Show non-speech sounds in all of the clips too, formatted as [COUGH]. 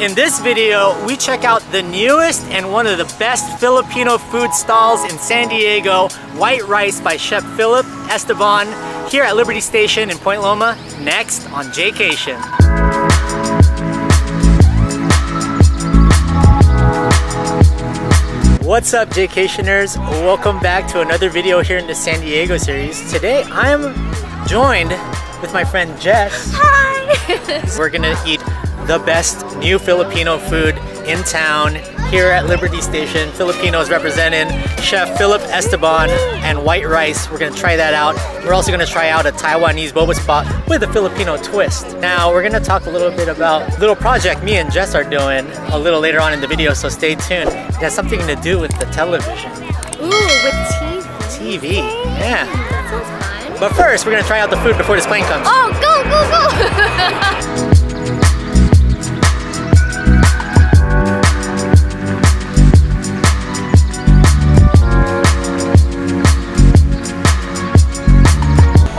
In this video, we check out the newest and one of the best Filipino food stalls in San Diego, White Rice by Chef Philip Esteban, here at Liberty Station in Point Loma, next on Jaycation. What's up Jaycationers? Welcome back to another video here in the San Diego series. Today I'm joined with my friend Jess. Hi! [LAUGHS] We're gonna eat the best new Filipino food in town here at Liberty Station. Filipinos representing Chef Philip Esteban and White Rice. We're gonna try that out. We're also gonna try out a Taiwanese boba spot with a Filipino twist. Now we're gonna talk a little bit about a little project me and Jess are doing a little later on in the video, so stay tuned. It has something to do with the television. Ooh, with TV. TV, yeah. That sounds fun. But first, we're gonna try out the food before this plane comes. oh, go, go, go! [LAUGHS]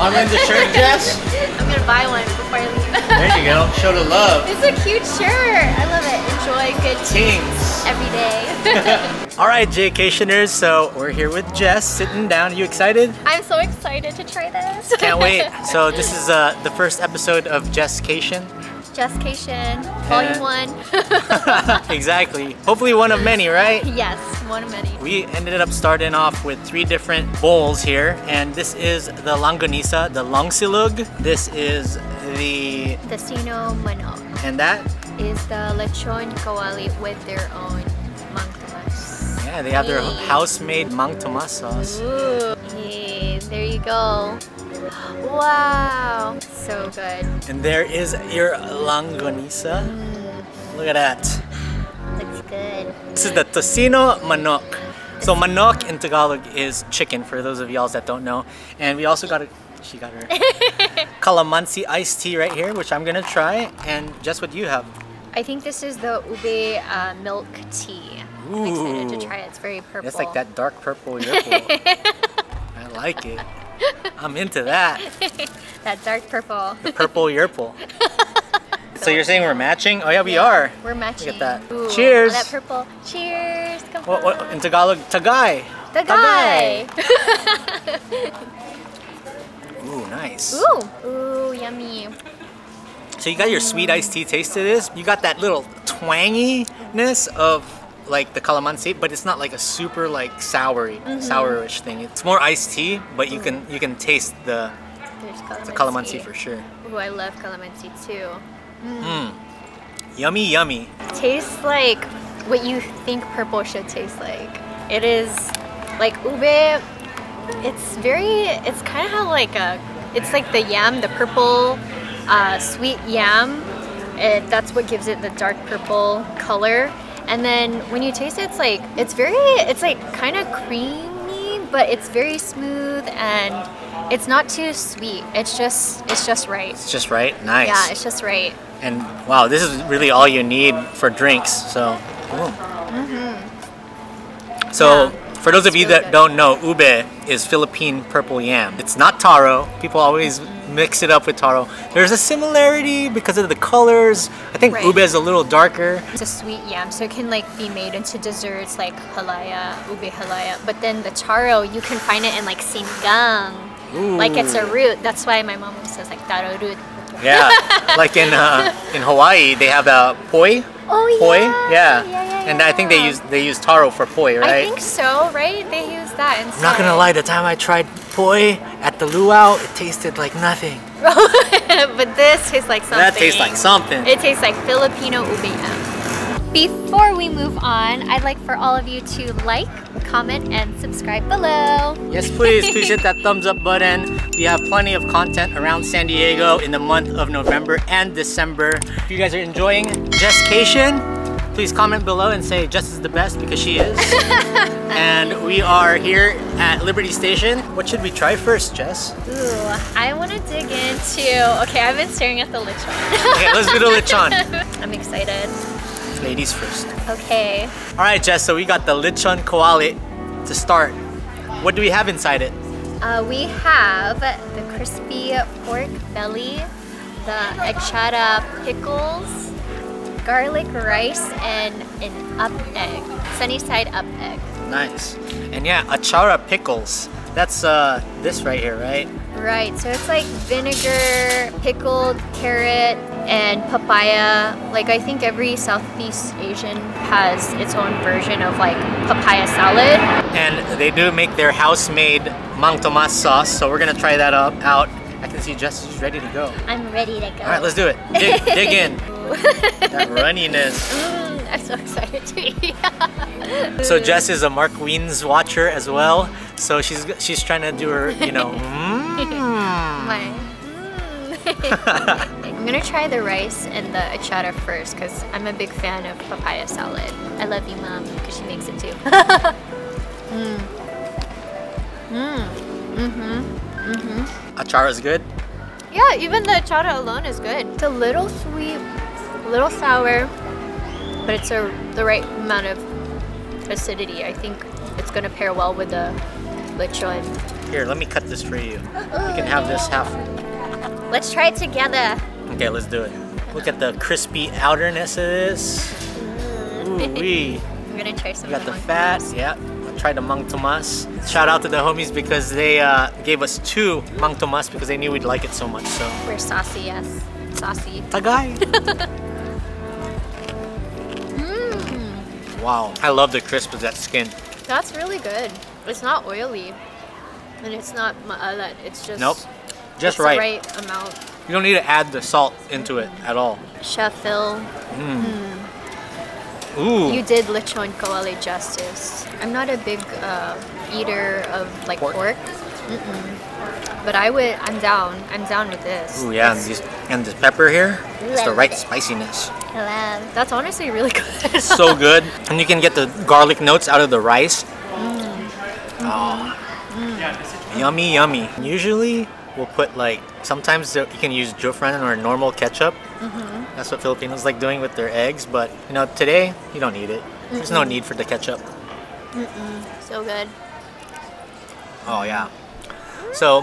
Want in the shirt, Jess? I'm gonna buy one before I leave. There you go. Show the love. [LAUGHS] It's a cute shirt. I love it. Enjoy good tea Tings. every day. [LAUGHS] [LAUGHS] All right, Jaycationers, so we're here with Jess, sitting down. Are You excited? I'm so excited to try this. Can't wait. So this is uh, the first episode of Jesscation. Jesscation, volume one. [LAUGHS] exactly. Hopefully one of many, right? yes, one of many. We ended up starting off with three different bowls here, and this is the langganisa, the longsilog. This is the, Tocino Manok and that? is the lechon kawali with their own mang tomas. Yeah, they have their house-made mang tomas sauce. Ooh, hey, there you go. Wow, so good. And there is your langganisa. Look at that. Looks good. This is the tocino manok. So manok in Tagalog is chicken for those of y'all that don't know. And we also got a she got her [LAUGHS] calamansi iced tea right here, which I'm gonna try. And just what do you have? I think this is the ube uh, milk tea. I'm excited to try it. It's very purple. It's like that dark purple. [LAUGHS] I like it. I'm into that. [LAUGHS] that dark purple. Purple yurple. [LAUGHS] So you're saying we're matching? Oh yeah, we are. We're matching. Look at that. Ooh, Cheers. That purple. Cheers. Come What, what, on. in Tagalog, tagay. Tagay. Ooh, nice. Ooh. Ooh, yummy. So you got your sweet iced tea taste to this. You got that little twanginess of like the calamansi, but it's not like a super like soury, Mm-hmm. sourish thing. It's more iced tea, but you can you can taste the calamansi. the calamansi for sure. Ooh, I love calamansi too. Yummy, yummy. tastes like what you think purple should taste like. It is like ube. It's very. It's kind of have like a. It's like the yam, the purple, uh, sweet yam. It, that's what gives it the dark purple color. And then when you taste it, it's like it's very. It's like kind of creamy, but it's very smooth and it's not too sweet. It's just. It's just right. It's just right. Nice. Yeah, it's just right. and wow, this is really all you need for drinks. So. boom. So. Mm-hmm. Yeah. For those of you really that good. don't know, ube is Philippine purple yam. It's not taro. People always mix it up with taro. There's a similarity because of the colors. I think Right. ube is a little darker. It's a sweet yam, so it can like be made into desserts like halaya, ube halaya. But then the taro, you can find it in like sinigang. Like it's a root. That's why my mom says like taro root. Yeah, [LAUGHS] like in uh, in Hawaii, they have a poi. Oh Poi, yeah. yeah. yeah, yeah, And I think they use they use taro for poi, right? I think so, right? They use that instead. I'm not gonna lie, the time I tried poi at the luau, it tasted like nothing. [LAUGHS] but this tastes like something. That tastes like something. It tastes like Filipino ube yam. Before we move on, I'd like for all of you to like, comment, and subscribe below. Yes, please, please hit that [LAUGHS] thumbs up button. We have plenty of content around San Diego in the month of November and December. If you guys are enjoying Jesscation, please comment below and say Jess is the best because she is. [LAUGHS] and we are here at Liberty Station. What should we try first, Jess? Ooh, I want to dig into. Okay, I've been staring at the lechon. Okay, let's do the lechon. [LAUGHS] I'm excited. Ladies first. Okay. All right, Jess, so we got the lechon kawali to start. What do we have inside it? Uh, we have the crispy pork belly, the achara pickles, garlic rice and an up egg, sunny side up egg. Nice. And yeah, achara pickles. That's uh this right here, right? Right, so it's like vinegar, pickled carrot, and papaya. Like I think every Southeast Asian has its own version of like papaya salad. And they do make their house-made mang tomas sauce, so we're gonna try that up, out. I can see Jess is ready to go. I'm ready to go. All right, let's do it. Dig, [LAUGHS] dig in. That runniness. [LAUGHS] Mm, I'm so excited to eat. [LAUGHS] So Jess is a Mark Wiens watcher as well. So she's she's trying to do her, you know. mm. My. Mm. I'm gonna try the rice and the achara first because I'm a big fan of papaya salad. I love you, mom, because she makes it too. [LAUGHS] mm. Mm. Mm-hmm. Mm-hmm. Achara is good. Yeah, even the achara alone is good. It's a little sweet, a little sour, but it's a the right amount of acidity. I think it's gonna pair well with the lechon. Here, let me cut this for you. You can have this half. Let's try it together. Okay, let's do it. Look at the crispy outerness of this. Ooh wee. I'm gonna try some We got the fat. Yeah. I'll try the mang tomas. Shout out to the homies because they uh, gave us two mang tomas because they knew we'd like it so much. So We're saucy, yes. Saucy. tagay. [LAUGHS] Mmm. wow. I love the crisp of that skin. That's really good. It's not oily. And it's not maalat. It's just Nope. Just right. right amount. You don't need to add the salt into it at all. Chef Phil, hmm. hmm. Ooh. you did lechon kawali justice. I'm not a big uh, eater of like Pork? pork. Mm-mm. But I would. I'm down. I'm down with this. Ooh, yeah, and, these, and this pepper here, it's the right it. spiciness. Hello. That's honestly really [LAUGHS] good. so good. And you can get the garlic notes out of the rice. Oh. Yummy, yummy. Usually, we'll put like, sometimes you can use Jufran or normal ketchup. That's what Filipinos like doing with their eggs. But, you know, today, you don't need it. There's no need for the ketchup. so good. Oh, yeah. So,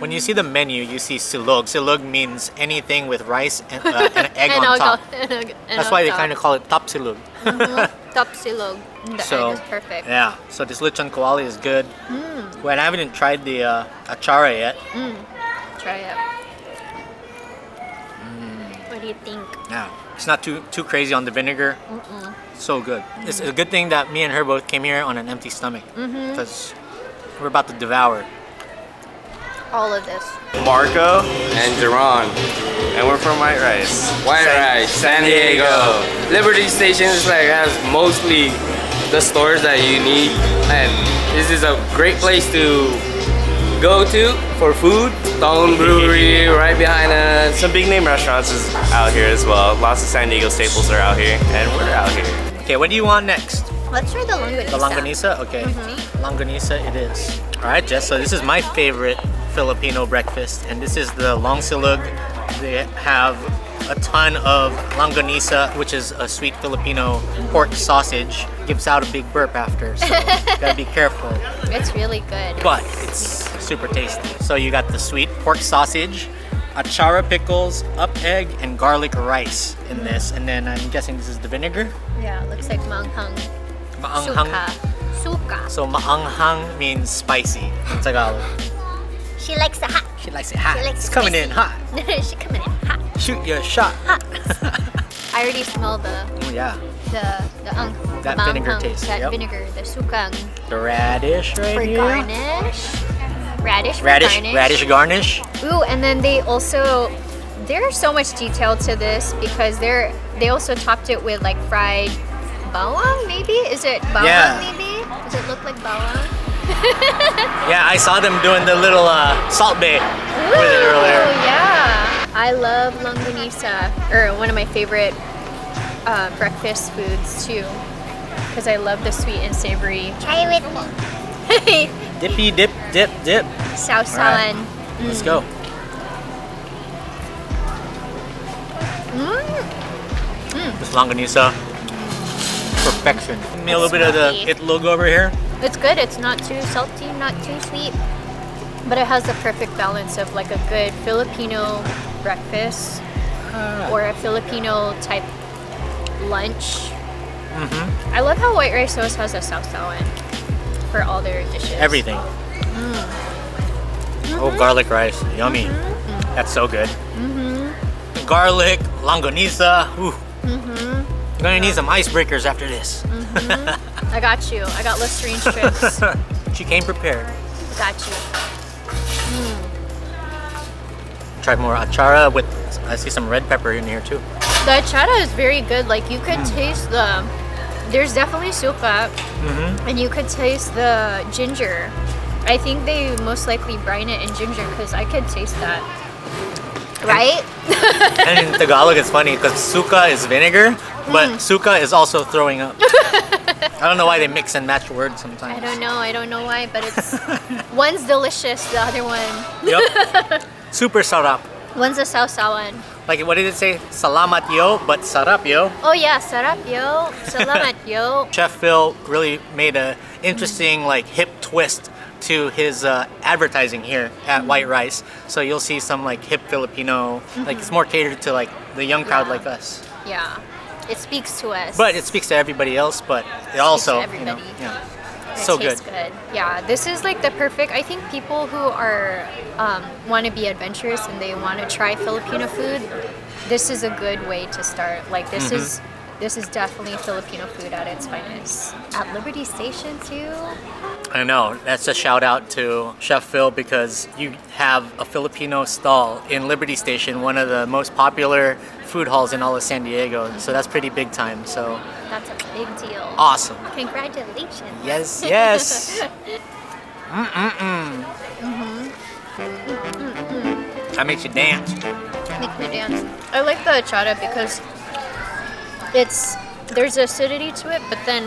when you see the menu, you see silog. Silog means anything with rice and, uh, and an [LAUGHS] egg And on top. go- [LAUGHS] and That's why they kind of call it top silog. top silog. The So, egg is perfect. Yeah, so this lechon kawali is good. Mm, Well, I haven't even tried the uh, achara yet. mm. Try it. Mm. What do you think? Yeah, it's not too too crazy on the vinegar. Mm -mm. So good. It's a good thing that me and her both came here on an empty stomach Mm-hmm. because we're about to devour. All of this. Marco and Duran. And we're from White Rice. White Rice, San Diego. Liberty Station is like has mostly the stores that you need and this is a great place to go to for food. Stone Brewery [LAUGHS] right behind us. Some big name restaurants is out here as well. Lots of San Diego staples are out here and we're out here. Okay, what do you want next? Let's try the longanisa. The longanisa? Okay, mm-hmm. longanisa it is. All right, Jess. So this is my favorite Filipino breakfast, and this is the long silog. They have a ton of longanisa, which is a sweet Filipino pork sausage. Gives out a big burp after, so [LAUGHS] gotta be careful. It's really good. but it's super tasty. So you got the sweet pork sausage, achara pickles, up egg, and garlic rice in this. And then I'm guessing this is the vinegar. Yeah, it looks like manghang. Maanghang. Suka. Suka. So maanghang means spicy in Tagalog. She likes it hot. She likes it hot. She likes it's coming spicy. in hot. [LAUGHS] she coming in hot. Shoot your shot. Hot. [LAUGHS] I already smell the Oh yeah. the the ang That the vinegar taste, That yep. vinegar, the sukang The radish right for here. garnish. Radish Radish, garnish. radish garnish. Ooh, and then they also there's so much detail to this because they're they also topped it with like fried bawang maybe? Is it bawang Yeah. maybe? Does it look like bawang? [LAUGHS] Yeah, I saw them doing the little uh, Salt Bae with it Ooh, earlier. yeah. I love longanisa, or one of my favorite uh, breakfast foods too, because I love the sweet and savory. Try it with me. [LAUGHS] Dippy dip dip dip. Sausan. Let's go. Mm. This longanisa, perfection. Give me a little bit of the Smoky. itlog over here. It's good. It's not too salty, not too sweet, but it has the perfect balance of like a good Filipino breakfast ah. or a Filipino type lunch. Mm-hmm. I love how White Rice always has a sawsawan for all their dishes. Everything. Mm. Oh, garlic rice. Yummy. Mm-hmm. That's so good. Mm-hmm. Garlic, longanisa. Ooh. You're gonna need some icebreakers after this. Mm-hmm. I got you. I got Listerine [LAUGHS] strips. she came prepared. got you. Hmm. Try more achara with, I see some red pepper in here too. The achara is very good. Like you could hmm. taste the. There's definitely suka, Mm-hmm. and you could taste the ginger. I think they most likely brine it in ginger because I could taste that. Right? [LAUGHS] and in Tagalog, it's funny because suka is vinegar, but hmm. suka is also throwing up. I don't know why they mix and match words sometimes. I don't know. I don't know why, but it's [LAUGHS] one's delicious. The other one, Yep. [LAUGHS] Super sarap. one's a sawsawan. Like, what did it say? Salamat yo, but sarap yo. Oh yeah, sarap yo, salamat yo. Chef Phil really made a interesting, like, hip twist to his uh, advertising here at White Rice. So you'll see some like hip Filipino, like it's more catered to like the young crowd Yeah. like us. Yeah, it speaks to us. But it speaks to everybody else. But it also, you know, everybody. yeah, It so good. tastes good. Yeah, this is like the perfect. I think people who are um, want to be adventurous and they want to try Filipino food, this is a good way to start. Like this Mm-hmm. is this is definitely Filipino food at its finest. At Liberty Station too. I know. That's a shout out to Chef Phil because you have a Filipino stall in Liberty Station, one of the most popular food halls in all of San Diego. So that's pretty big time. So That's a big deal. awesome. Congratulations. Yes, yes. [LAUGHS] Mm-mm-mm. Mm-hmm. That makes you dance. Make me dance. I like the achara because it's there's acidity to it, but then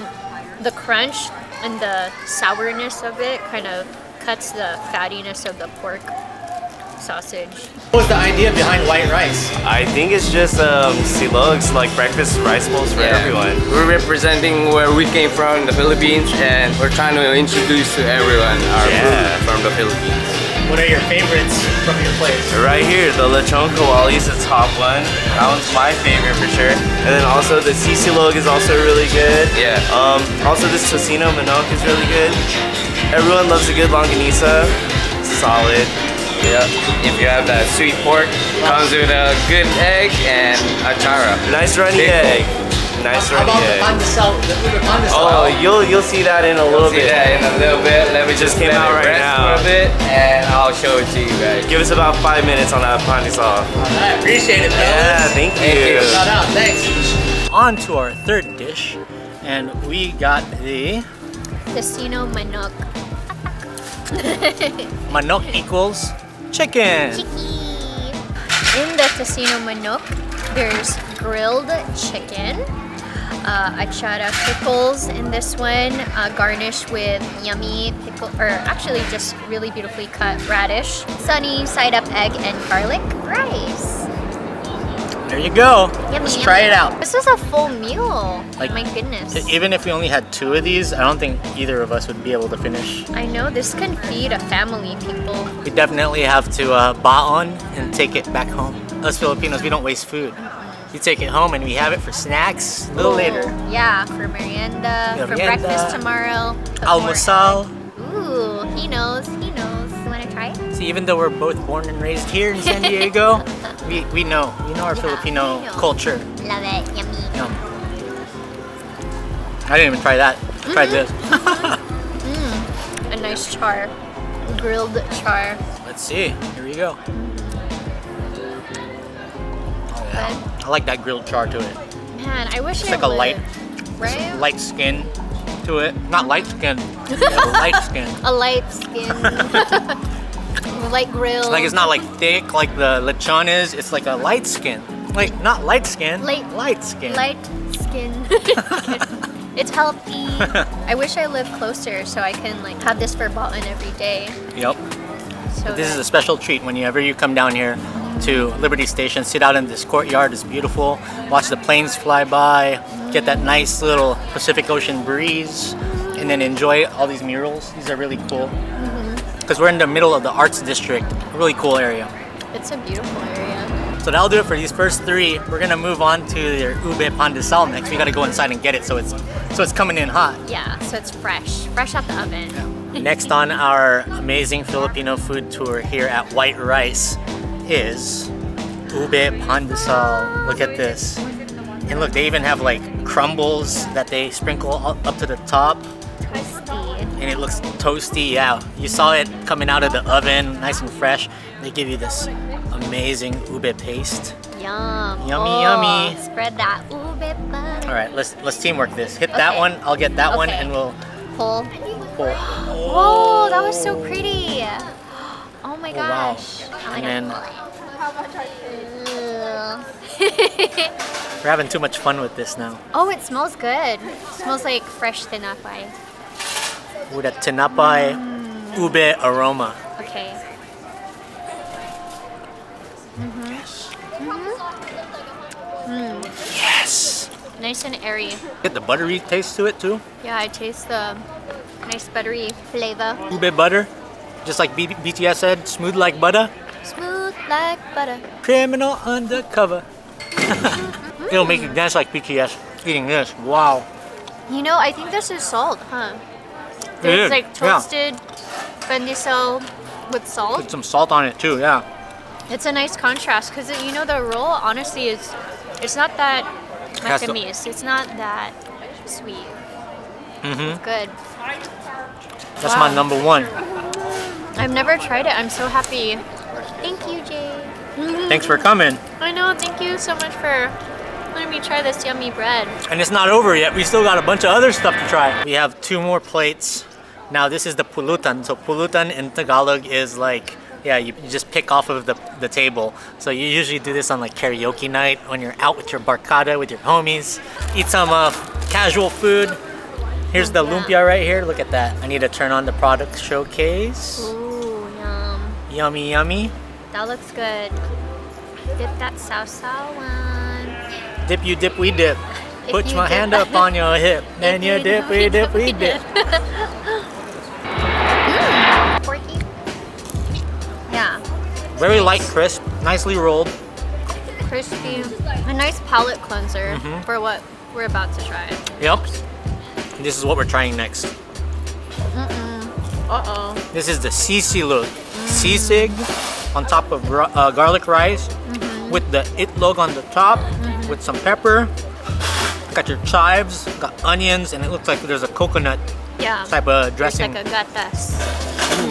the crunch and the sourness of it kind of cuts the fattiness of the pork sausage. What was the idea behind white rice? I think it's just um, silogs, like breakfast rice bowls for Yeah. everyone. We're representing where we came from, the Philippines, and we're trying to introduce to everyone our Yeah. food from the Philippines. What are your favorites from your place? Right here, the lechon kawali is the top one. That one's my favorite for sure. And then also the sisilog is also really good. Yeah. Um, also this tocino manok is really good. Everyone loves a good longanisa. Solid. Yeah. If you have that sweet pork, comes with a good egg and achara. Nice runny Big egg. Nice How runny about the egg. pandesal? The ube pandesal? Oh, you'll you'll see that in a little See bit. that in a little bit. Let me just, Just came let out it right rest now. for a bit, and I'll show it to you guys. Give us about five minutes on that pandesal. I appreciate it, fellas. Yeah, thank Thank you. you. Shout out, thanks. On to our third dish, and we got the tocino manok. [LAUGHS] manok equals chicken. Chiki. In the tocino manok, there's grilled chicken, uh, achara pickles in this one, uh, garnished with yummy pickle, or actually just really beautifully cut radish, sunny side up egg, and garlic rice. There you go. Yummy, Let's yummy. try it out. This is a full meal. Like, My goodness. Even if we only had two of these, I don't think either of us would be able to finish. I know this can feed a family, people. We definitely have to uh, baon and take it back home. Us Filipinos, we don't waste food. We take it home and we have it for snacks a little Ooh, later. Yeah, for merienda, for breakfast tomorrow. Almusal. Ooh, he knows, he knows. You wanna try it? See, even though we're both born and raised here in San Diego, [LAUGHS] we, we know. We know our Yeah, Filipino culture. Love it, yummy. Yum. I didn't even try that. I tried mm-hmm. this. [LAUGHS] Mm. A nice char, grilled char. Let's see. Here we go. Mm-hmm. Oh, yeah. I like that grilled char to it. Man, I wish It's I like a light- right? Light skin to it. Not light skin. [LAUGHS] light skin. a light skin, [LAUGHS] light grill. Like it's not like thick like the lechon is. It's like a light skin. Like not light skin. Light- light skin. light skin. [LAUGHS] it's healthy. I wish I lived closer so I can like have this for baon every day. Yep. So This is a special treat whenever you come down here to Liberty Station. Sit out in this courtyard. It's beautiful. Watch the planes fly by. Get that nice little Pacific Ocean breeze, and then enjoy all these murals. These are really cool. Mm-hmm. Because we're in the middle of the Arts District. A really cool area. it's a beautiful area. So that'll do it for these first three. We're gonna move on to their ube pandesal next. We gotta go inside and get it so it's so it's coming in hot. Yeah, so it's fresh, fresh out the oven. Next on our amazing Filipino food tour here at White Rice is ube pandesal. Look at this. And look, they even have like crumbles that they sprinkle up to the top Toasty. and it looks toasty. Yeah, you saw it coming out of the oven, nice and fresh. They give you this amazing ube paste. Yum. Yummy, Oh, yummy. Spread that ube butter. All right, let's let's teamwork this. Hit that one, I'll get that one, and we'll Pull. pull. Whoa, that was so pretty. Oh my Oh, wow. gosh. And then Ugh. [LAUGHS] we're having too much fun with this now. oh, it smells good. smells like fresh tinapay. With a tinapay mm. ube aroma. Okay. Mhm. Yes. Mm. Nice and airy. Get the buttery taste to it too. Yeah, I taste the uh, nice buttery flavor. Ube butter, just like B- BTS said, smooth like butter. Smooth like butter. Criminal undercover. [LAUGHS] It'll make you dance like BTS eating this. Wow. You know, I think this is salt, huh? It It's like yeah. toasted pandesal with salt. Put some salt on it too. Yeah. It's a nice contrast because you know the roll honestly is it's not that matamis. It's not that sweet. Mm -hmm. It's good. That's my number one. I've never tried it. I'm so happy. Thank you, Jay. Thanks for coming. I know. Thank you so much for letting me try this yummy bread. And it's not over yet. We still got a bunch of other stuff to try. We have two more plates. Now this is the pulutan. So pulutan in Tagalog is like, yeah, you, you just pick off of the, the table. So you usually do this on like karaoke night when you're out with your barkada, with your homies. Eat some uh, casual food. Here's the lumpia right here. Look at that. I need to turn on the product showcase. Ooh. Yummy, yummy. That looks good. Dip that sauce one. Dip you dip, we dip. [LAUGHS] Put my dip- hand up on your hip. [LAUGHS] Then you dip, we [LAUGHS] dip, we dip. Porky. Yeah. Very light crisp, nicely rolled. Crispy. A nice palate cleanser Mm-hmm. for what we're about to try. Yep. This is what we're trying next. Uh oh. This is the sisilog. Sisig on top of uh, garlic rice mm-hmm. with the itlog on the top mm-hmm. with some pepper. Got your chives, got onions, and it looks like there's a coconut Yeah. type of It's dressing. like a gatas.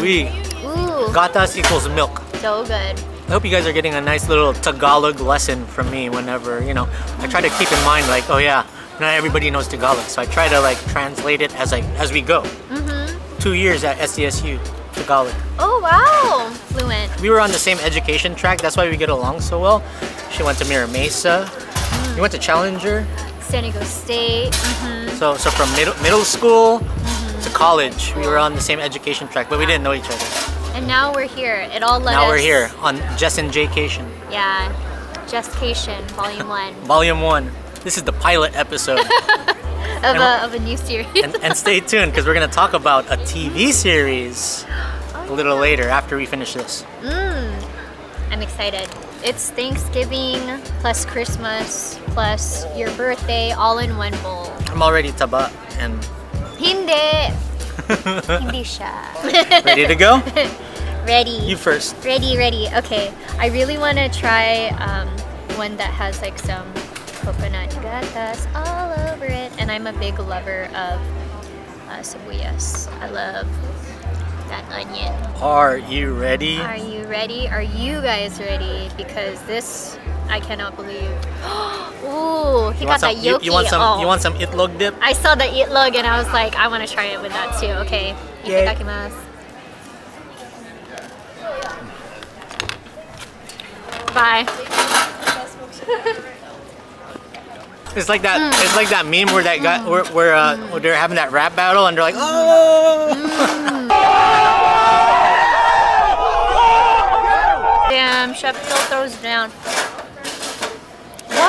Ooh, Gatas equals milk. so good. I hope you guys are getting a nice little Tagalog lesson from me whenever, you know, I try to keep in mind like, oh yeah, not everybody knows Tagalog. So I try to like translate it as I as we go. Mm-hmm. Two years at SDSU, Tagalog. Oh wow, fluent. We were on the same education track, that's why we get along so well. She went to Mira Mesa. Mm. You went to Challenger. San Diego State. Mm-hmm. So so from middle middle school mm-hmm. to college, we were on the same education track, but we didn't know each other. And now we're here. It all led Now us. we're here on Jess and Jaycation, Yeah. Gestation, Volume [LAUGHS] 1 Volume 1. This is the pilot episode. [LAUGHS] of a, of a new series. and, and stay tuned because we're going to talk about a TV series a little later after we finish this. Mm, I'm excited. It's Thanksgiving plus Christmas plus your birthday all in one bowl. I'm already taba and Hindi! [LAUGHS] Hindi siya. ready to go? [LAUGHS] ready. You first. Ready, ready. Okay. I really want to try um, one that has like some coconut gatas all over it. And I'm a big lover of uh, sibuyas. I love that onion. Are you ready? Are you ready? Are you guys ready? Because this, I cannot believe. [GASPS] Ooh, he You got some? that You, yoki. you want some? oh. You want some itlog dip? I saw the itlog and I was like, I want to try it with that too. Okay. Yay. Itadakimasu. Bye. It's like that. Mm. It's like that meme where that guy, where, where, uh, where they're having that rap battle and they're like, oh. Damn, Chef Phil throws down.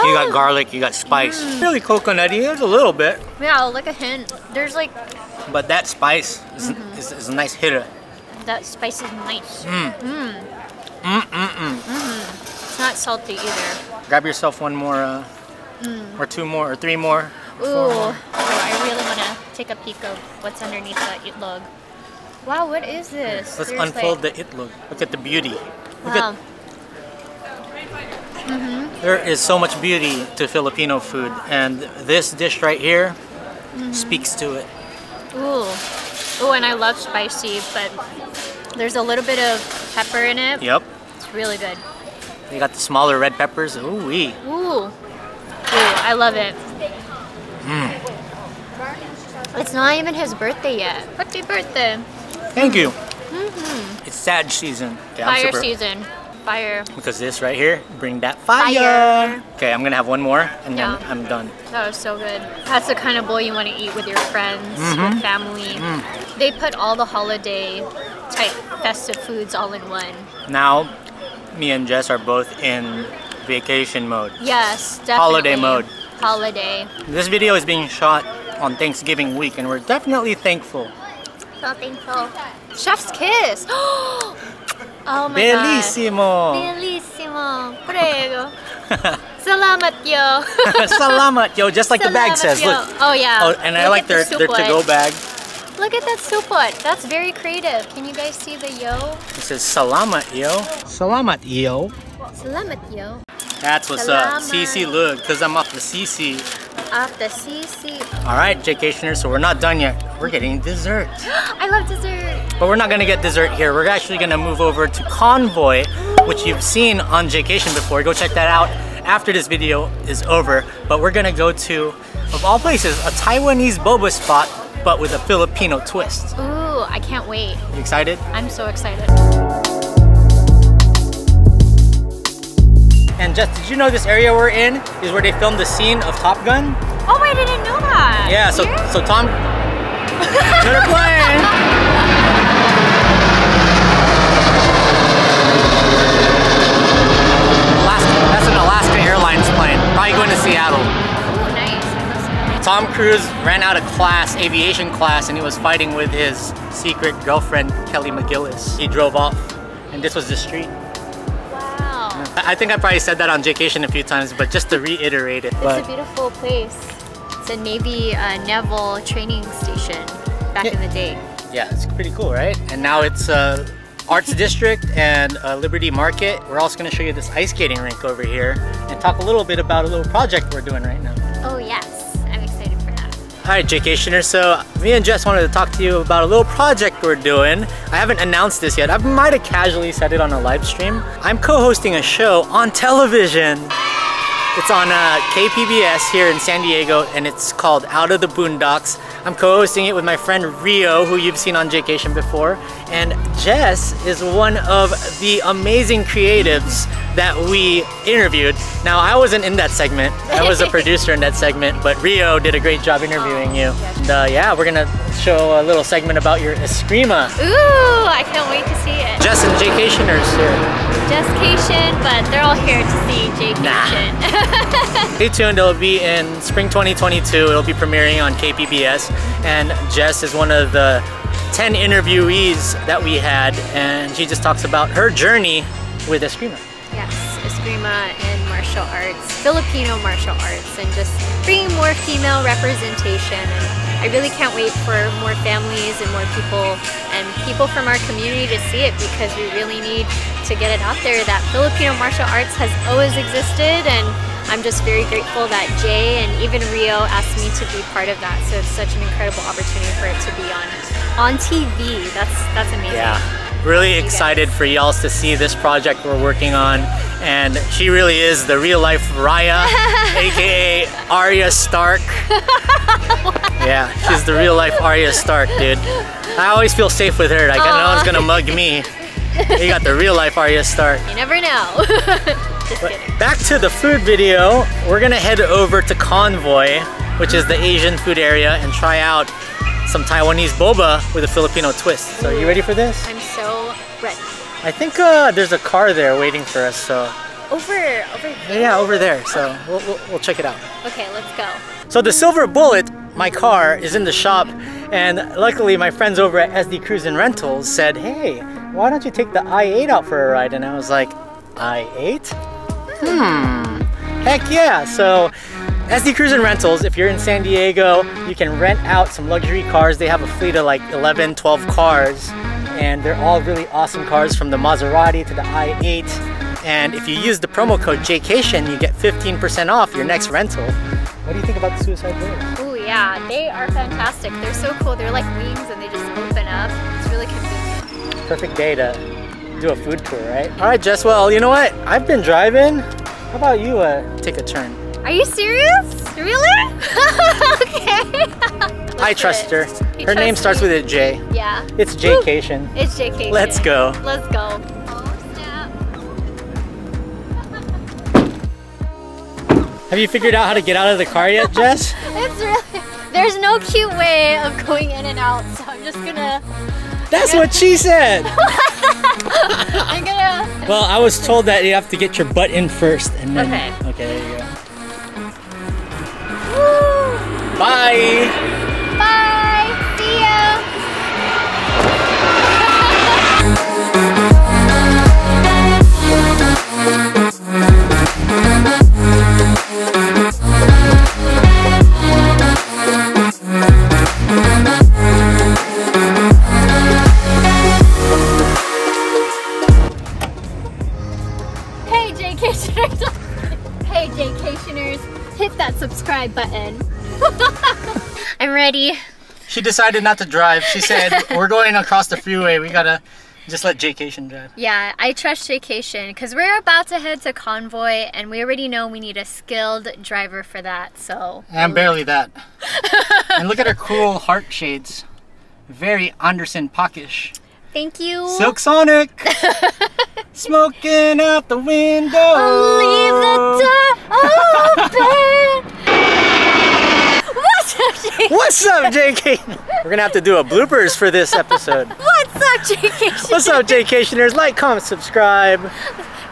You got garlic. You got spice. Mm. Really coconutty. There's a little bit, Yeah, like a hint. There's like, but that spice is, Mm-hmm. is, is a nice hitter. that spice is nice. Mm. Mm. Mm mm mm. not salty either. Grab yourself one more, uh, or two more, or three more. Ooh, oh, I really want to take a peek of what's underneath the itlog. Wow, what is this? Let's There's unfold like, the itlog. Look at the beauty. Look Wow. at there is so much beauty to Filipino food, and this dish right here Mm-hmm. speaks to it. Ooh. Ooh, and I love spicy, but there's a little bit of pepper in it. Yep. It's really good. They got the smaller red peppers. Ooh wee. Ooh. Ooh, I love it. Mm. It's not even his birthday yet. Happy birthday. Thank you. It's sad season. Okay. Fire super- season. Fire. Because this right here, bring that fire. Fire. Okay, I'm gonna have one more, and then I'm done. That was so good. That's the kind of bowl you want to eat with your friends, Mm-hmm. with family. Mm. They put all the holiday type festive foods all in one. Now, me and Jess are both in vacation mode. Yes, definitely. Holiday mode. Holiday. This video is being shot on Thanksgiving week, and we're definitely thankful. So thankful. Chef's kiss. [GASPS] oh my god. Bellissimo! Bellissimo. Prego. [LAUGHS] Salamat yo. [LAUGHS] Salamat, yo, just like the bag says. yo. Look. Oh yeah. Oh, and I like their, the their to-go bag. Look at that supot. That's very creative. Can you guys see the yo? It says salamat, yo. Salamat, yo. Salamat yo. That's what's up. CC look, because I'm off the CC. Off the CC. All right, Jaycationers, so we're not done yet. We're getting dessert. [GASPS] I love dessert. But we're not gonna get dessert here. We're actually gonna move over to Convoy, which you've seen on Jaycation before. Go check that out after this video is over. But we're gonna go to, of all places, a Taiwanese boba spot, but with a Filipino twist. Ooh, I can't wait. You excited? I'm so excited. And just did you know this area we're in is where they filmed the scene of Top Gun? Oh, I didn't know that. Yeah, so Here? so Tom [LAUGHS] Another plane! Alaska, that's an Alaska Airlines plane. Probably going to Seattle. Ooh, nice. I love that. Tom Cruise ran out of class, aviation class, and he was fighting with his secret girlfriend, Kelly McGillis. He drove off, and this was the street. I think I probably said that on Jaycation a few times, but just to reiterate it. It's a beautiful place. It's a Navy uh, naval training station back Yeah. in the day. yeah, it's pretty cool, right? And now it's uh, Arts District and uh, Liberty Market. We're also going to show you this ice skating rink over here and talk a little bit about a little project we're doing right now. Oh excited All right, So me and Jess wanted to talk to you about a little project we're doing. I haven't announced this yet. I might have casually said it on a live stream. I'm co-hosting a show on television. It's on uh, KPBS here in San Diego, and it's called Out of the Boondocks. I'm co-hosting it with my friend Rio, who you've seen on Jaycation before, and Jess is one of the amazing creatives that we interviewed. Now, I wasn't in that segment. I was a [LAUGHS] producer in that segment, but Rio did a great job interviewing you. And uh, yeah, we're gonna show a little segment about your Eskrima. Ooh, I can't wait to see it. Jess and Jaycationers here. Justcation, but they're all here to see Jaycation. [LAUGHS] Stay tuned, it'll be in spring 2022. It'll be premiering on KPBS. And Jess is one of the 10 interviewees that we had, and she just talks about her journey with Eskrima. yes, Eskrima and martial arts, Filipino martial arts, and just bringing more female representation. I really can't wait for more families and more people and people from our community to see it because we really need to get it out there that Filipino martial arts has always existed and I'm just very grateful that Jay and even Rio asked me to be part of that. So it's such an incredible opportunity for it to be on on TV. That's that's amazing. Yeah, really excited for y'all to see this project we're working on. And she really is the real life Raya, [LAUGHS] aka Arya Stark. yeah, she's the real life Arya Stark, dude. I always feel safe with her. Like, no one's gonna mug me. You got the real life Arya Stark. You never know. [LAUGHS] just But kidding. back to the food video, we're gonna head over to Convoy, which is the Asian food area, and try out some Taiwanese boba with a Filipino twist. So, are you ready for this? I'm. I think uh, there's a car there waiting for us. So, Over, over there. yeah, over there. So, we'll, we'll, we'll check it out. Okay, let's go. So, the Silver Bullet, my car, is in the shop, and luckily, my friends over at SD Cruisin Rentals said, "Hey, why don't you take the i8 out for a ride?" And I was like, "i8? Hmm, Heck yeah! So, SD Cruisin Rentals, if you're in San Diego, you can rent out some luxury cars. They have a fleet of like 11, 12 cars, and they're all really awesome cars from the Maserati to the i8. And if you use the promo code Jaycation, you get 15% off your next rental. What do you think about the suicide doors? Oh yeah, they are fantastic. They're so cool. They're like wings and they just open up. It's really convenient. Perfect day to do a food tour, right? All right, Jess, well, you know what? I've been driving. How about you uh, take a turn? Are you serious? Really? [LAUGHS] okay. [LAUGHS] I trust her. You Her name trust starts with a J. Yeah. It's Woo. Jaycation. It's JK. Let's go. Let's go. Oh. Have you figured out how to get out of the car yet, Jess? [LAUGHS] It's really, there's no cute way of going in and out, so I'm just gonna, That's what she said. [LAUGHS] I'm gonna, Well, I was told that you have to get your butt in first and then. Okay. Okay, there you go. woo! Bye. Bye! Subscribe button. [LAUGHS] I'm ready. She decided not to drive. She said, [LAUGHS] "We're going across the freeway. We gotta just let Jaycation drive." Yeah, I trust Jaycation because we're about to head to Convoy and we already know we need a skilled driver for that, so. And barely that. and look at her cool heart shades. Very Anderson Paakish. Thank you. Silk Sonic. [LAUGHS] Smoking out the window. Leave the door open. [LAUGHS] What's up, Jake? What's up, JK? We're gonna have to do a bloopers for this episode. [LAUGHS] What's up, Jake? What's up, Jaycationers? Like, comment, subscribe.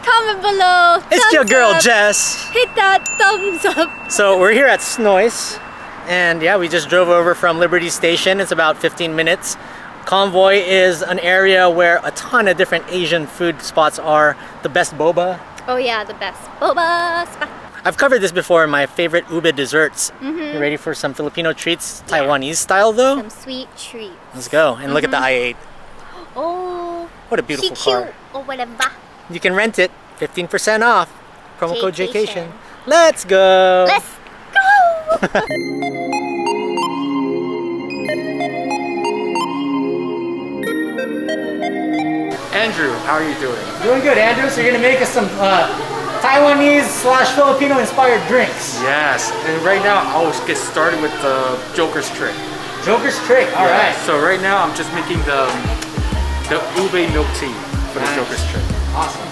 Comment below. It's your girl, up. Jess. Hit that thumbs up. So we're here at Snoice, and yeah, we just drove over from Liberty Station. It's about 15 minutes. Convoy is an area where a ton of different Asian food spots are. The best boba. Oh yeah, the best boba spot. I've covered this before in my favorite ube desserts. Mhm. You ready for some Filipino treats, Taiwanese style though? Some sweet treats. Let's go and look at the i8. Oh, What a she beautiful cute car. or whatever. You can rent it, 15% off. Promo code. Jaycation. Let's go. Let's go. [LAUGHS] Andrew, how are you doing? Doing good, Andrew. So you're gonna make us some uh, Taiwanese slash Filipino inspired drinks. Yes, and right now I'll get started with the Joker's trick. Joker's trick. All right. So right now I'm just making the the ube milk tea for the Joker's trick. Awesome.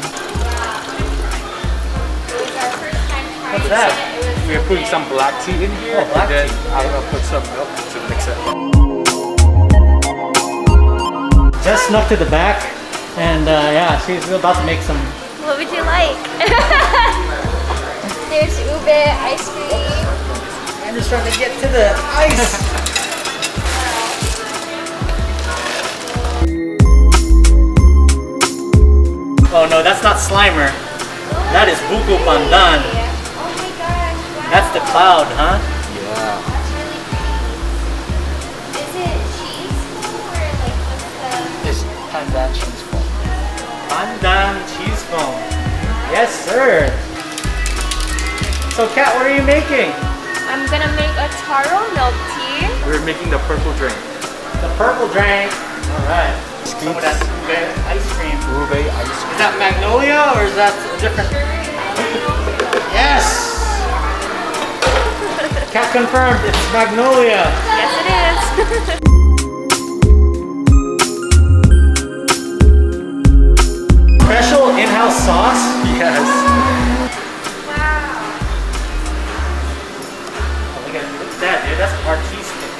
What's that? We are putting some black tea in here, Oh, black and then tea. I'm gonna put some milk to mix it. Just snuck to the back, and uh, yeah, she's about to make some. What would you like? [LAUGHS] There's ube ice cream. I'm just trying to get to the ice. [LAUGHS] oh no, that's not Slimer. That is Buko Pandan. Oh my gosh. Wow. That's the cloud, huh? Yeah. Is it cheese or like what's the? It's pandan cheese foam. Pandan cheese foam. Yes, sir. So, Kat, what are you making? I'm gonna make a taro milk tea. We're making the purple drink. The purple drink. All right. Some of that ube ice cream. Ube ice cream. Is that magnolia or is that a different? Yes. Cat confirmed. It's magnolia. Yes, it is. [LAUGHS] Special in-house sauce. Yes. wow. Oh, look at look at that, dude. That's artistic.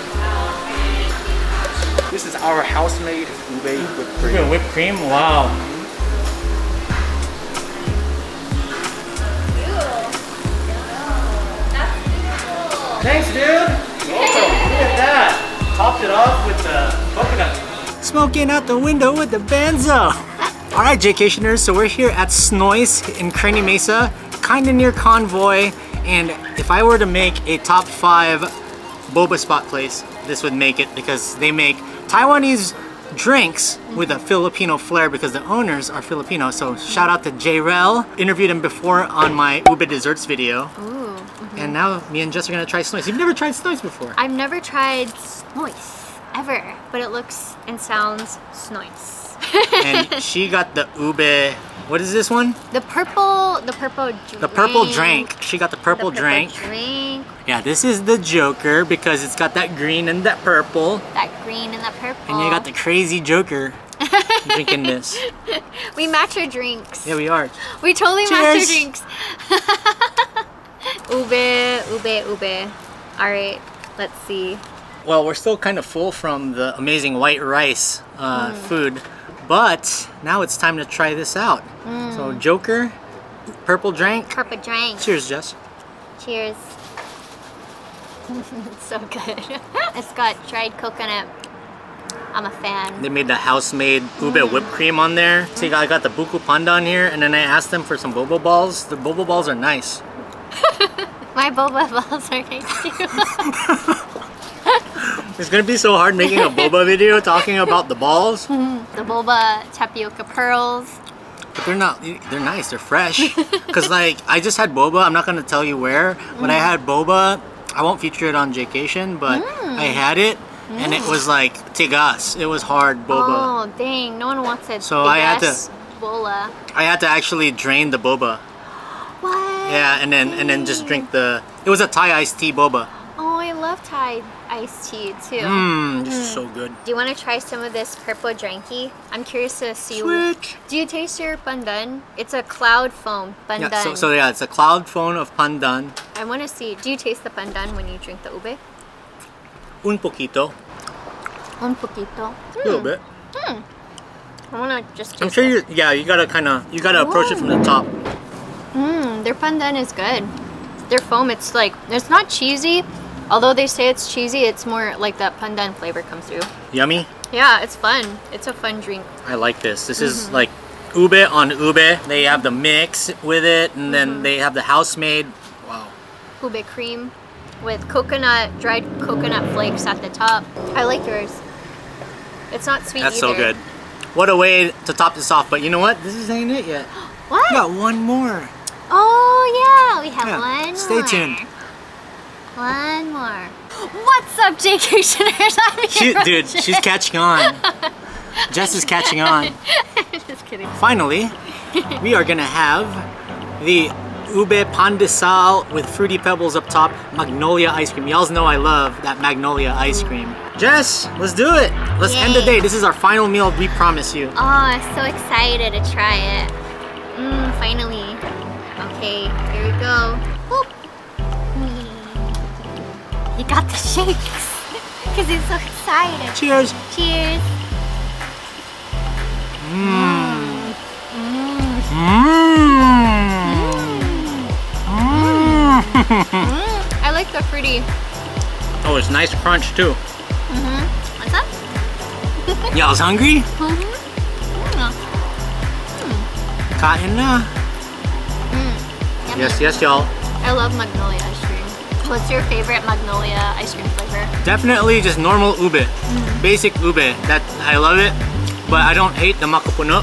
This is our house-made ube whipped Look cream. at whipped cream. Wow. Thanks, dude. Look at that. Topped it off with the coconut. Smoking out the window with the benzo. All right, Jaycationers, so we're here at Snoice in Kearny Mesa. kind of near Convoy, and if I were to make a top five boba spot place, this would make it because they make Taiwanese drinks with a Filipino flair because the owners are Filipino. So shout out to JRel. Interviewed him before on my Ube Desserts video. Ooh. And mm-hmm. now me and Jess are gonna try Snoice. You've never tried Snoice before. I've never tried snoise ever, but it looks and sounds snoise. And she got the Ube, what is this one? the purple, the purple drink. The purple drink. She got the The purple drink. drink. Yeah, this is the Joker because it's got that green and that purple. That green and that purple. And you got the crazy Joker [LAUGHS] drinking this. We match our drinks. Yeah, we are. We totally match our drinks. [LAUGHS] ube, ube, ube. All right, let's see. Well, we're still kind of full from the amazing white rice uh, food, but now it's time to try this out. So, mm. Joker, purple drink. Purple drink. Cheers, Jess. Cheers. it's [LAUGHS] so good. [LAUGHS] it's got dried coconut. I'm a fan. They made the house-made ube whipped mm. cream on there. See, I mm. got the Buko Pandan on here, and then I asked them for some boba balls. The boba balls are nice. [LAUGHS] My boba balls are nice too. It's gonna be so hard making a boba video talking about the balls, [LAUGHS] the boba tapioca pearls. but they're not. They're nice. They're fresh. [LAUGHS] Cause like I just had boba. I'm not gonna tell you where, but I mm. had boba. I won't feature it on Jaycation, but I mm. had it, and it mm. was like tigas. It was hard boba. Oh dang! No one wants it. So I had to- Bola. I had to actually drain the boba. What? Yeah, and then and then just drink the. It was a Thai iced tea boba. I love Thai iced tea too. Mmm, this is hmm. so good. Do you want to try some of this purple drinky? I'm curious to see. Switch. Do you taste your pandan? It's a cloud foam pandan. Yeah, so, so yeah, it's a cloud foam of pandan. I want to see. Do you taste the pandan when you drink the ube? Un poquito. Un poquito. A little hmm. bit. Hmm. I want to just. I'm sure you. Yeah, you gotta kind of. You gotta approach it from the top. Mmm, their pandan is good. Their foam, it's like it's not cheesy. Although they say it's cheesy, it's more like that pandan flavor comes through. Yummy. Yeah, it's fun. It's a fun drink. I like this. This is mm-hmm. like ube on ube. They have the mix with it, and then mm-hmm. they have the house made. Wow. Ube cream with coconut, dried coconut flakes at the top. I like yours. It's not sweet That's either. so good. What a way to top this off. But you know what? This is ain't it yet. [GASPS] What? We got one more. Oh yeah, we have Yeah, one stay more. tuned. One more. What's up, JK I'm [LAUGHS] She, here. dude, she's catching on. [LAUGHS] Jess is catching on. [LAUGHS] Just kidding. Finally, we are gonna have the ube pandesal with fruity pebbles up top, magnolia ice cream. Y'all know I love that magnolia ice cream. Jess, let's do it. Let's end the day. This is our final meal. We promise you. Oh, I'm so excited to try it. Mmm, finally. Okay, here we go. You got the shakes. Because he's so excited. Cheers. Cheers. Mmm. Mm, I like the fruity. Oh, it's nice crunch too. Mhm. What's up? [LAUGHS] Y'all's hungry? Mm. Kain na. Yummy. Yes, yes, y'all. I love magnolia ice cream. What's your favorite magnolia ice cream flavor? Definitely just normal ube. Mm. Basic ube. That I love it, but I don't hate the makapuno.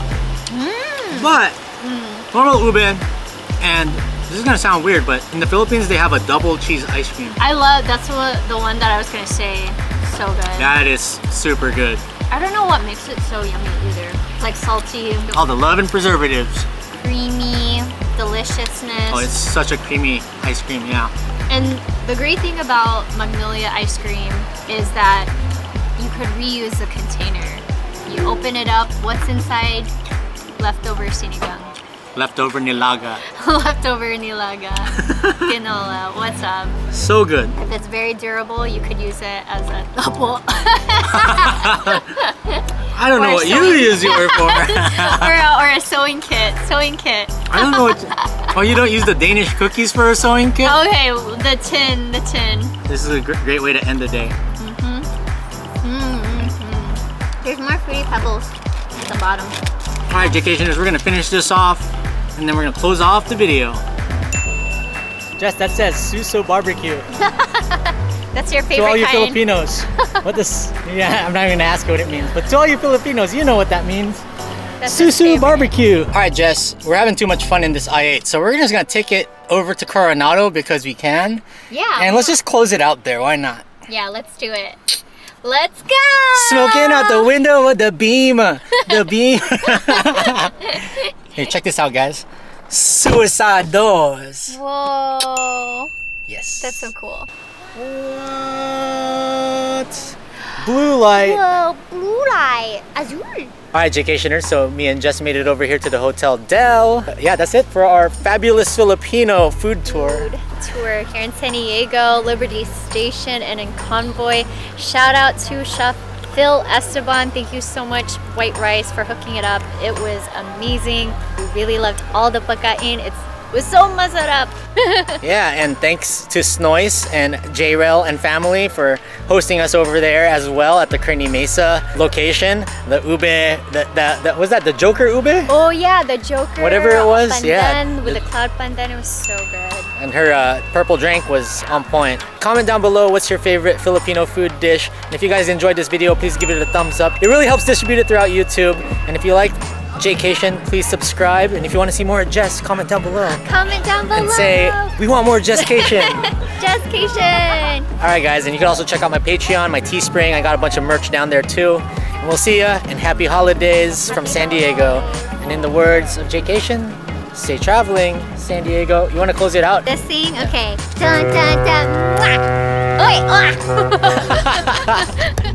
Mm. But mm. normal ube, and this is gonna sound weird, but in the Philippines they have a double cheese ice cream. I love, that's what the one that I was gonna say. So good. That is super good. I don't know what makes it so yummy either. Like salty, All the love and preservatives. creamy, deliciousness. Oh, it's such a creamy ice cream, yeah. And the great thing about Magnolia ice cream is that you could reuse the container. You open it up, what's inside? Leftover sinigang. Leftover nilaga. [LAUGHS] Leftover nilaga. [LAUGHS] Ginola. What's up? So good. If it's very durable, you could use it as a double. [LAUGHS] [LAUGHS] I don't know what you sewing. use yours for. [LAUGHS] or, a, or a sewing kit. Sewing kit. I don't know what. [LAUGHS] Oh, you don't use the Danish cookies for a sewing kit? Okay, the tin, the tin. This is a gr- great way to end the day. Mm-hmm. Mm-hmm. There's more fruity pebbles at the bottom. All right, Jaycationers, we're gonna finish this off, and then we're gonna close off the video. Jess, that says Suso Barbecue. That's your favorite. to favorite all you kind. Filipinos. [LAUGHS] what this? Yeah, I'm not even gonna ask what it means. But to all you Filipinos, you know what that means. That's Susu barbecue. All right, Jess, we're having too much fun in this I-8, so we're just gonna take it over to Coronado because we can, Yeah. and let's just close it out there. Why not? Yeah, let's do it. Let's go! Smoking out the window with the beam, the [LAUGHS] beam. [LAUGHS] hey, check this out, guys. Suicide doors. Whoa. Yes. That's so cool. What? Blue light. Whoa, blue light. Azul. All right, Jaycationers, so me and Jess made it over here to the Hotel Del. Yeah, that's it for our fabulous Filipino food tour. Food tour here in San Diego, Liberty Station, and in Convoy. Shout out to Chef Phil Esteban. Thank you so much, White Rice, for hooking it up. It was amazing. We really loved all the pagkain. It's, it was so masarap. [LAUGHS] Yeah, and thanks to Snoice and J-Rail and family for hosting us over there as well at the Kearny Mesa location. The ube, the, the, the was that the Joker ube? oh yeah, the Joker. Whatever it was, yeah. pandan With The- the cloud pandan, it was so good. And her uh, purple drink was on point. Comment down below what's your favorite Filipino food dish. And if you guys enjoyed this video, please give it a thumbs up. It really helps distribute it throughout YouTube. And if you liked Jaycation, please subscribe. And if you want to see more of Jess, comment down below. Comment down below. And say, we want more Jesscation. [LAUGHS] Jesscation. All right, guys, and you can also check out my Patreon, my Teespring. I got a bunch of merch down there too. And we'll see ya, and happy holidays from San Diego. And in the words of Jaycation, stay traveling, San Diego. You want to close it out? This thing? Okay. Dun dun dun. Mwah. Oi. [LAUGHS] [LAUGHS]